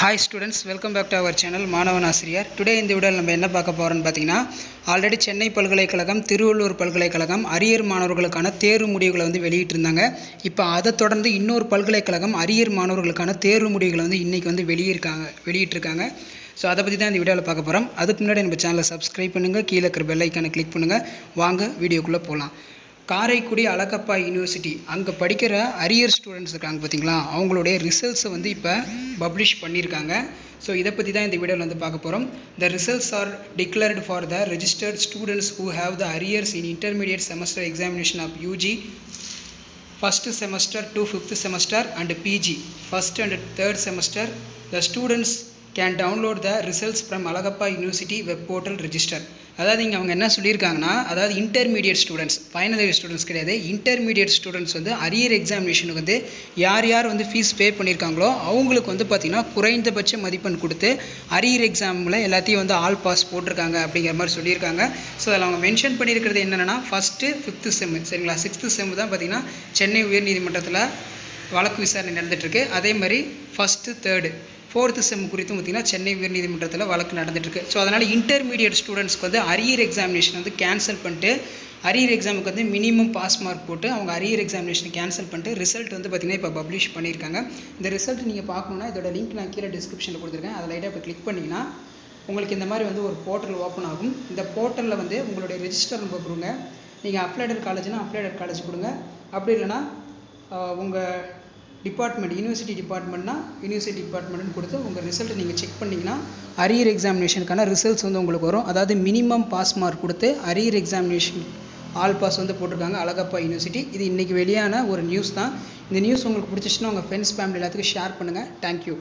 Hi students welcome back to our channel மாணவன் ஆசிரியர் today இந்த வீடியோவில் நம்ம என்ன பார்க்க போகிறோம்னு பார்த்தீங்கன்னா ஆல்ரெடி சென்னை பல்கலைக்கழகம் திருவள்ளூர் பல்கலைக்கழகம் அரியர் மாணவர்களுக்கான தேர்வு முடிவுகளை வந்து வெளியிட்டிருந்தாங்க. இப்போ அதை தொடர்ந்து இன்னொரு பல்கலைக்கழகம் அரியர் மாணவர்களுக்கான தேர்வு முடிவுகளை வந்து இன்றைக்கி வந்து வெளியிருக்காங்க வெளியிட்டிருக்காங்க. ஸோ அதை பற்றி தான் இந்த வீடியோவில் பார்க்க போகிறோம் அதுக்கு முன்னாடி நம்ம சேனலை சப்ஸ்கிரைப் பண்ணுங்கள் கீழே இருக்கிற பெல் ஐக்கானை கிளிக் பண்ணுங்கள் வாங்க வீடியோக்குள்ளே போகலாம் காரைக்குடி அழகப்பா யூனிவர்சிட்டி அங்கே படிக்கிற அரியர் ஸ்டூடெண்ட்ஸ் இருக்காங்க பார்த்தீங்களா அவங்களுடைய ரிசல்ட்ஸை வந்து இப்போ பப்ளிஷ் பண்ணியிருக்காங்க. ஸோ இதை பற்றி தான் இந்த வீடியோவில் வந்து பார்க்க போகிறோம் the results are declared for the registered students who have the arrears in intermediate semester examination of UG first semester to fifth semester and PG first and third semester the students can download the results from Alagappa university web portal register அதாவது இங்கே அவங்க என்ன சொல்லியிருக்காங்கன்னா அதாவது intermediate students final year students கிடையாது. Intermediate students வந்து arrear எக்ஸாமினேஷனுக்கு வந்து யார் யார் வந்து ஃபீஸ் பே பண்ணியிருக்காங்களோ அவங்களுக்கு வந்து பார்த்திங்கன்னா குறைந்தபட்ச மதிப்பெண் கொடுத்து அரியர் எக்ஸாமில் எல்லாத்தையும் வந்து ஆல் பாஸ் போட்டிருக்காங்க அப்படிங்கிற மாதிரி சொல்லியிருக்காங்க. ஸோ அதில் அவங்க மென்ஷன் பண்ணியிருக்கிறது என்னென்னா ஃபஸ்ட்டு ஃபிஃப்த்து செம் சரிங்களா? சிக்ஸ்த்து செம் தான் பார்த்திங்கன்னா சென்னை உயர்நீதிமன்றத்தில் வழக்கு விசாரணை நடந்துகிட்ருக்கு அதே மாதிரி ஃபஸ்ட்டு தேர்டு ஃபோர்த்து செம் குறித்தும் பார்த்திங்கன்னா சென்னை உயர்நீதிமன்றத்தில் வழக்கு நடந்துட்டுருக்கு. ஸோ அதனால் இன்டர்மீடியட் ஸ்டூடெண்ட்ஸ்க்கு வந்து அரியர் எக்ஸாமினேஷன் வந்து கேன்சல் பண்ணிட்டு அரியர் எக்ஸாமுக்கு வந்து மினிமம் பாஸ் மார்க் போட்டு அவங்க அரியர் எக்ஸாமினேஷன் கேன்சல் பண்ணிட்டு ரிசல்ட் வந்து பார்த்திங்கன்னா இப்போ பப்ளிஷ் பண்ணியிருக்காங்க. இந்த ரிசல்ட் நீங்கள் பார்க்கணுன்னா இதோட லிங்க் நான் கீழே டிஸ்கிரிப்ஷனில் கொடுத்துருக்கேன். அதை லைட்டாக இப்போ கிளிக் பண்ணிங்கன்னா உங்களுக்கு இந்த மாதிரி வந்து ஒரு போர்ட்டல் ஓப்பன் ஆகும். இந்த போர்ட்டலில் வந்து உங்களுடைய ரெஜிஸ்டர் நம்பர் கொடுங்க. நீங்கள் அப்ளைடர் காலேஜ்னால் அப்ளைடர் காலேஜ் கொடுங்க. அப்படி இல்லைனா உங்கள் டிபார்ட்மெண்ட் யூனிவர்சிட்டி டிபார்ட்மெண்ட்னா யூனிவர்சிட்டி டிபார்ட்மெண்ட்னு கொடுத்து உங்கள் ரிசல்ட்டை நீங்கள் செக் பண்ணிங்கன்னா அரியர் எக்ஸாமினேஷனுக்கான ரிசல்ட்ஸ் வந்து உங்களுக்கு வரும். அதாவது மினிமம் பாஸ் மார்க் கொடுத்து அரியர் எக்ஸாமினேஷன் ஆல் பாஸ் வந்து போட்டிருக்காங்க அழகப்பா யூனிவர்சிட்டி இது இன்றைக்கி வெளியான ஒரு நியூஸ் தான். இந்த நியூஸ் உங்களுக்கு பிடிச்சிச்சுன்னா உங்கள் ஃப்ரெண்ட்ஸ் ஃபேமிலி எல்லாத்துக்கும் ஷேர் பண்ணுங்கள் தேங்க்யூ